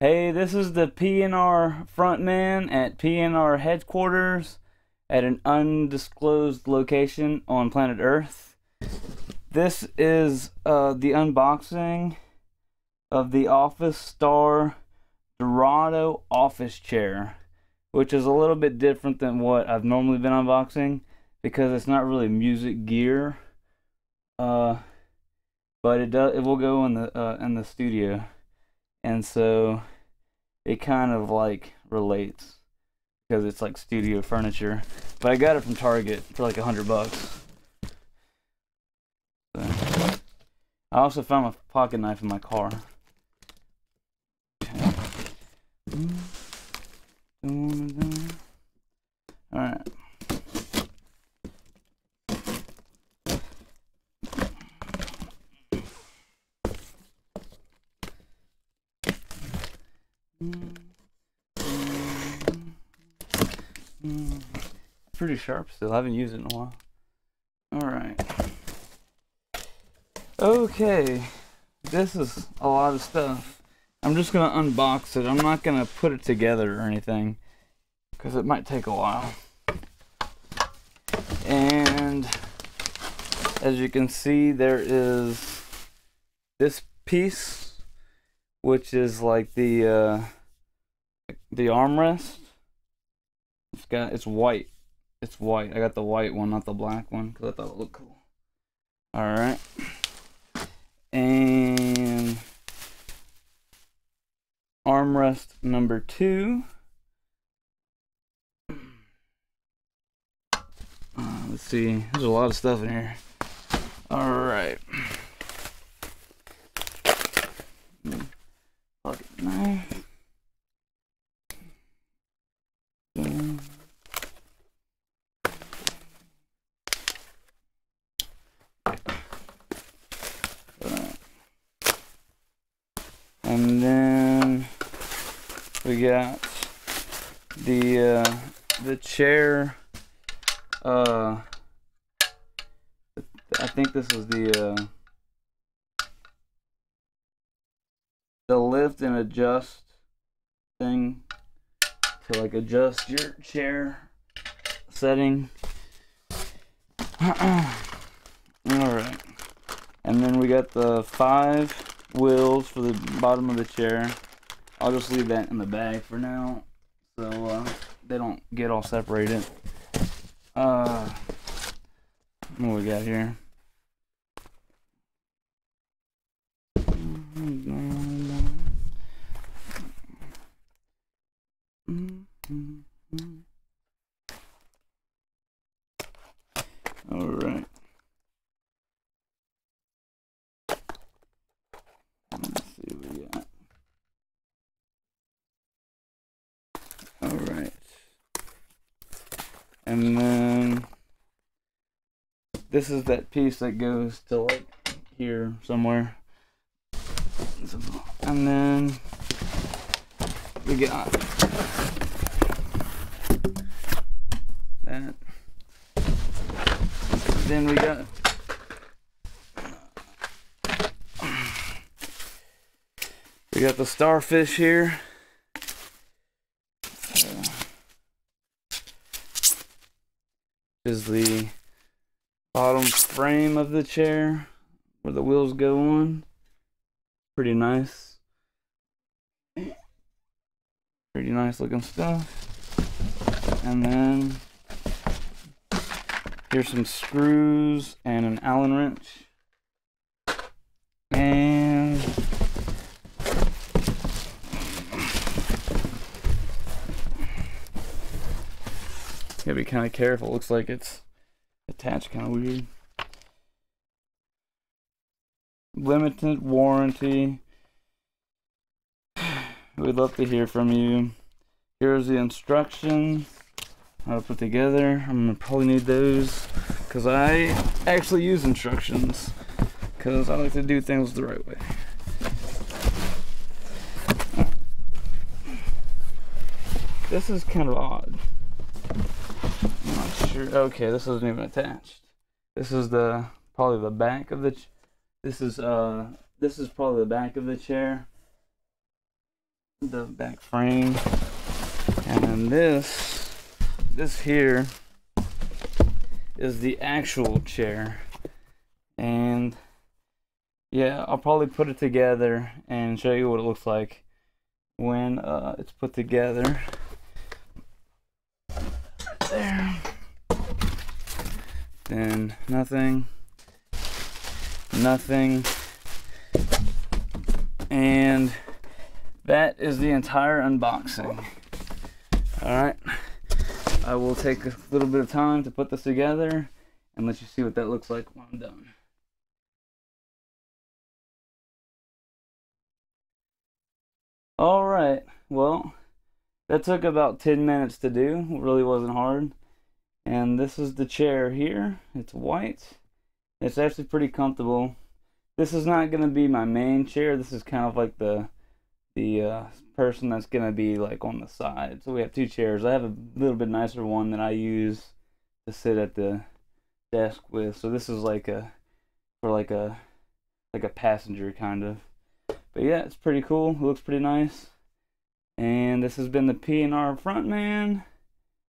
Hey, this is the PNR frontman at PNR headquarters at an undisclosed location on planet Earth. This is uh, the unboxing of the Office Star Dorado office chair, which is a little bit different than what I've normally been unboxing because it's not really music gear. Uh, but it does it will go in the uh, in the studio and so it kind of like relates because it's like studio furniture. But I got it from Target for like a hundred bucks. So. I also found my pocket knife in my car. Alright. Mm. Pretty sharp still. I haven't used it in a while. Alright. Okay. This is a lot of stuff. I'm just going to unbox it. I'm not going to put it together or anything. Because it might take a while. And as you can see, there is this piece which is like the uh, the armrest. It's got it's white. It's white. I got the white one, not the black one, because I thought it looked cool. All right, and armrest number two. Uh, let's see. There's a lot of stuff in here. All right. Knife. And then we got the uh, the chair. Uh, I think this is the uh, the lift and adjust thing to like adjust your chair setting. Alright. And then we got the five wheels for the bottom of the chair. I'll just leave that in the bag for now. So uh, they don't get all separated. Uh, what we got here? All right. Let's see what we got. All right. And then this is that piece that goes to like here somewhere. And then we got that. Then we got we got the starfish here. Uh, is the bottom frame of the chair where the wheels go on. Pretty nice. Pretty nice looking stuff. And then here's some screws and an Allen wrench. And gotta be kind of careful. Looks like it's attached kind of weird. Limited warranty. We'd love to hear from you. Here's the instructions how to put together. I'm gonna probably need those because I actually use instructions because I like to do things the right way. This is kind of odd. Okay, this isn't even attached. This is the probably the back of the. this is uh this is probably the back of the chair. the back frame. And then this, this here is the actual chair. And yeah, I'll probably put it together and show you what it looks like when uh, it's put together. There. Then nothing. Nothing. And that is the entire unboxing. Alright. I will take a little bit of time to put this together and let you see what that looks like when I'm done. Alright, well, that took about 10 minutes to do. It really wasn't hard. And this is the chair here. It's white. It's actually pretty comfortable. This is not going to be my main chair. This is kind of like the the uh, person that's going to be like on the side. So we have two chairs. I have a little bit nicer one that I use to sit at the desk with. So this is like a for like a like a passenger kind of. But yeah, it's pretty cool. It looks pretty nice. And this has been the PNR Frontman.